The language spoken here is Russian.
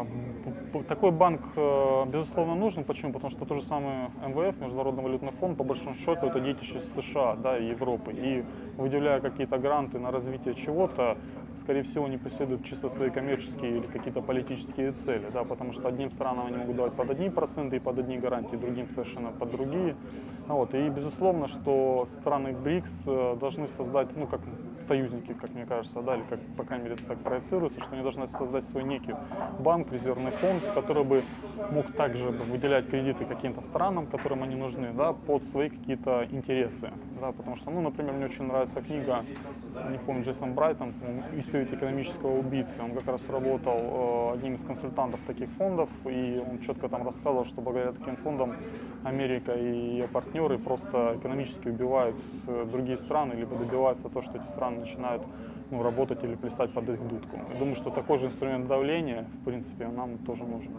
А, такой банк, э, безусловно, нужен. Почему? Потому что то же самое МВФ, Международный валютный фонд, по большому счету, это детище США да, и Европы. И выделяя какие-то гранты на развитие чего-то, скорее всего, не преследуют чисто свои коммерческие или какие-то политические цели. Да, потому что одним странам они могут давать под одни проценты и под одни гарантии, другим совершенно под другие. Вот. И, безусловно, что страны БРИКС э, должны создать, ну, как союзники, как мне кажется, да, или как, по крайней мере, это так проецируется, что они должны создать свой некий банк, резервный фонд, который бы мог также выделять кредиты каким-то странам, которым они нужны, да, под свои какие-то интересы. Да, потому что, ну, например, мне очень нравится книга, не помню, Джейсон Брайтон, «Исповедь экономического убийцы». Он как раз работал э, одним из консультантов таких фондов, и он четко там рассказывал, что благодаря таким фондам Америка и ее партнеры просто экономически убивают э, другие страны, либо добиваются то, что эти страны начинают ну, работать или плясать под их дудку. Я думаю, что такой же инструмент давления, в принципе, нам тоже нужен.